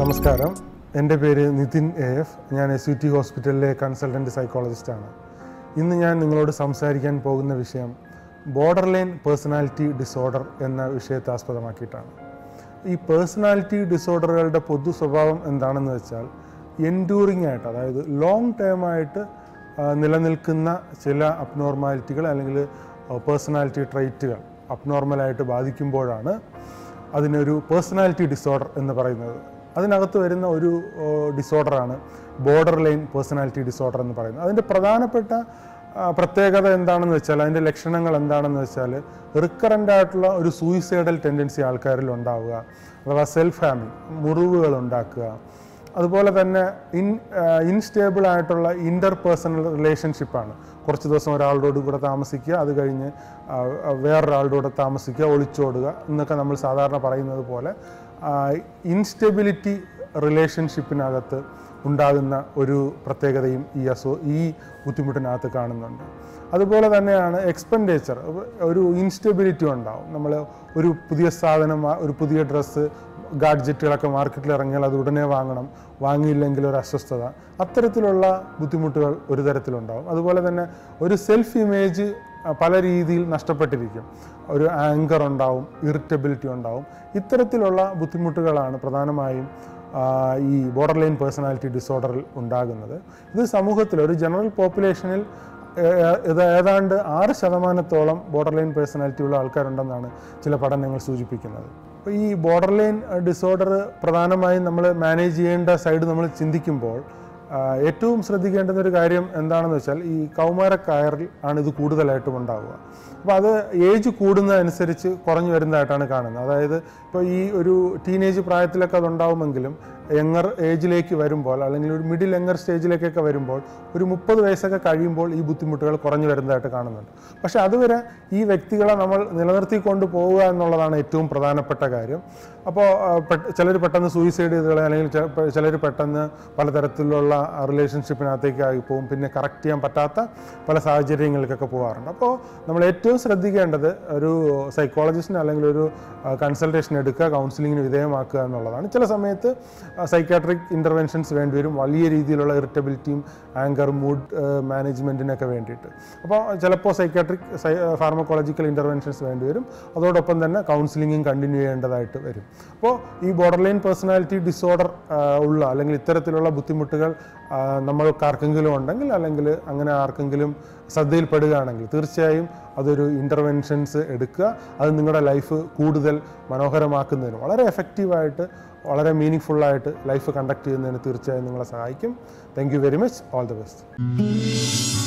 നമസ്കാരം. എന്റെ പേര് നിതിൻ എ എഫ്. ഞാൻ എസ് യു ടി ഹോസ്പിറ്റലിലെ കൺസൾട്ടന്റ് സൈക്കോളജിസ്റ്റാണ്. ഇന്ന് ഞാൻ നിങ്ങളോട് സംസാരിക്കാൻ പോകുന്ന വിഷയം ബോർഡർ ലൈൻ പേഴ്സണാലിറ്റി ഡിസോർഡർ എന്ന വിഷയത്തെ ആസ്പദമാക്കിയിട്ടാണ്. ഈ പേഴ്സണാലിറ്റി ഡിസോർഡറുകളുടെ പൊതു സ്വഭാവം എന്താണെന്ന് വെച്ചാൽ എൻഡ്യൂറിംഗ് ആയിട്ട് അതായത് ലോങ് ടേമായിട്ട് നിലനിൽക്കുന്ന ചില അബ്നോർമാലിറ്റികൾ അല്ലെങ്കിൽ പേഴ്സണാലിറ്റി ട്രൈറ്റുകൾ അബ്നോർമലായിട്ട് ബാധിക്കുമ്പോഴാണ് അതിനൊരു പേഴ്സണാലിറ്റി ഡിസോർഡർ എന്ന് പറയുന്നത്. അതിനകത്ത് വരുന്ന ഒരു ഡിസോർഡറാണ് ബോർഡർ ലൈൻ പേഴ്സണാലിറ്റി ഡിസോർഡർ എന്ന് പറയുന്നത്. അതിന്റെ പ്രധാനപ്പെട്ട പ്രത്യേകത എന്താണെന്ന് വെച്ചാൽ അതിന്റെ ലക്ഷണങ്ങൾ എന്താണെന്ന് വെച്ചാൽ റിക്കറന്റ് ആയിട്ടുള്ള ഒരു സൂയിസൈഡൽ ടെൻഡൻസി ആൾക്കാരിൽ ഉണ്ടാവുക അഥവാ സെൽഫ് ഹാമി മുറിവുകൾ ഉണ്ടാക്കുക. അതുപോലെ തന്നെ ഇൻ ഇൻസ്റ്റേബിൾ ആയിട്ടുള്ള ഇന്റർ പേഴ്സണൽ റിലേഷൻഷിപ്പാണ് കുറച്ച് ദിവസം ഒരാളുടെ കൂടെ താമസിക്കുക അത് കഴിഞ്ഞ് വേറൊരാളുടെ കൂടെ താമസിക്കുക ഒളിച്ചോടുക എന്നൊക്കെ നമ്മൾ സാധാരണ പറയുന്നത് പോലെ ഇൻസ്റ്റെബിലിറ്റി റിലേഷൻഷിപ്പിനകത്ത് ഉണ്ടാകുന്ന ഒരു പ്രത്യേകതയും ഈ അസു ഈ ബുദ്ധിമുട്ടിനകത്ത് കാണുന്നുണ്ട്. അതുപോലെ തന്നെയാണ് എക്സ്പെൻഡിച്ചർ ഒരു ഇൻസ്റ്റെബിലിറ്റി ഉണ്ടാവും. നമ്മൾ ഒരു പുതിയ സാധനം ഒരു പുതിയ ഡ്രസ്സ് ഗാഡ്ജറ്റുകളൊക്കെ മാർക്കറ്റിൽ ഇറങ്ങിയാൽ അത് ഉടനെ വാങ്ങണം. വാങ്ങിയില്ലെങ്കിൽ ഒരു അസ്വസ്ഥത. അത്തരത്തിലുള്ള ബുദ്ധിമുട്ടുകൾ ഒരു തരത്തിലുണ്ടാവും. അതുപോലെ തന്നെ ഒരു സെൽഫ് ഇമേജ് പല രീതിയിൽ നഷ്ടപ്പെട്ടിരിക്കും. ഒരു ആങ്കർ ഉണ്ടാവും ഇറിറ്റബിലിറ്റി ഉണ്ടാവും. ഇത്തരത്തിലുള്ള ബുദ്ധിമുട്ടുകളാണ് പ്രധാനമായും ഈ ബോർഡർ ലൈൻ പേഴ്സണാലിറ്റി ഡിസോർഡറിൽ ഉണ്ടാകുന്നത്. ഇത് സമൂഹത്തിൽ ഒരു ജനറൽ പോപ്പുലേഷനിൽ ഏതാണ്ട് ആറ് ശതമാനത്തോളം ബോർഡർ ലൈൻ പേഴ്സണാലിറ്റി ഉള്ള ആൾക്കാരുണ്ടെന്നാണ് ചില പഠനങ്ങൾ സൂചിപ്പിക്കുന്നത്. ഈ ബോർഡർ ലൈൻ ഡിസോർഡർ പ്രധാനമായും നമ്മൾ മാനേജ് ചെയ്യേണ്ട സൈഡ് നമ്മൾ ചിന്തിക്കുമ്പോൾ ഏറ്റവും ശ്രദ്ധിക്കേണ്ടുന്ന ഒരു കാര്യം എന്താണെന്ന് വെച്ചാൽ ഈ കൗമാരക്കാരിൽ ആണ് ഇത് കൂടുതലായിട്ടും ഉണ്ടാവുക. അപ്പോൾ അത് ഏജ് കൂടുന്നതനുസരിച്ച് കുറഞ്ഞു വരുന്നതായിട്ടാണ് കാണുന്നത്. അതായത് ഇപ്പോൾ ഈ ഒരു ടീനേജ് പ്രായത്തിലൊക്കെ അതുണ്ടാവുമെങ്കിലും യങ്ങർ ഏജിലേക്ക് വരുമ്പോൾ അല്ലെങ്കിൽ ഒരു മിഡിൽ യങ്ങർ സ്റ്റേജിലേക്കൊക്കെ വരുമ്പോൾ ഒരു മുപ്പത് വയസ്സൊക്കെ കഴിയുമ്പോൾ ഈ ബുദ്ധിമുട്ടുകൾ കുറഞ്ഞു വരുന്നതായിട്ട് കാണുന്നുണ്ട്. പക്ഷേ അതുവരെ ഈ വ്യക്തികളെ നമ്മൾ നിലനിർത്തിക്കൊണ്ട് പോവുക എന്നുള്ളതാണ് ഏറ്റവും പ്രധാനപ്പെട്ട കാര്യം. അപ്പോൾ ചിലർ പെട്ടെന്ന് സൂയിസൈഡ് ചെയ്ത് അല്ലെങ്കിൽ ചിലർ പെട്ടെന്ന് പലതരത്തിലുള്ള റിലേഷൻഷിപ്പിനകത്തേക്ക് ആയി പോകും. പിന്നെ കറക്റ്റ് ചെയ്യാൻ പറ്റാത്ത പല സാഹചര്യങ്ങളിലേക്കൊക്കെ പോകാറുണ്ട്. അപ്പോൾ നമ്മൾ ഏറ്റവും ശ്രദ്ധിക്കേണ്ടത് ഒരു സൈക്കോളജിസ്റ്റിന് അല്ലെങ്കിൽ ഒരു കൺസൾട്ടേഷൻ എടുക്കുക കൗൺസിലിങ്ങിന് വിധേയമാക്കുക എന്നുള്ളതാണ്. ചില സമയത്ത് സൈക്കാട്രിക് ഇന്റർവെൻഷൻസ് വേണ്ടിവരും. വലിയ രീതിയിലുള്ള ഇറിറ്റബിലിറ്റിയും ആങ്കർ മൂഡ് മാനേജ്മെന്റിനൊക്കെ വേണ്ടിയിട്ട്. അപ്പോൾ ചിലപ്പോൾ സൈക്കാട്രിക് ഫാർമക്കോളജിക്കൽ ഇന്റർവെൻഷൻസ് വേണ്ടിവരും. അതോടൊപ്പം തന്നെ കൗൺസിലിങ്ങും കണ്ടിന്യൂ ചെയ്യേണ്ടതായിട്ട് വരും. അപ്പോൾ ഈ ബോർഡർ ലൈൻ പേഴ്സണാലിറ്റി ഡിസോർഡർ ഉള്ള അല്ലെങ്കിൽ ഇത്തരത്തിലുള്ള ബുദ്ധിമുട്ടുകൾ നമ്മൾക്ക് ആർക്കെങ്കിലും ഉണ്ടെങ്കിൽ അല്ലെങ്കിൽ അങ്ങനെ ആർക്കെങ്കിലും ശ്രദ്ധയിൽപ്പെടുകയാണെങ്കിൽ തീർച്ചയായും അതൊരു ഇന്റർവെൻഷൻസ് എടുക്കുക. അത് നിങ്ങളുടെ ലൈഫ് കൂടുതൽ മനോഹരമാക്കുന്നതിന് വളരെ എഫക്റ്റീവായിട്ട് വളരെ മീനിങ് ഫുള്ളായിട്ട് ലൈഫ് കണ്ടക്ട് ചെയ്യുന്നതിന് തീർച്ചയായും നിങ്ങളെ സഹായിക്കും. Thank very much all the best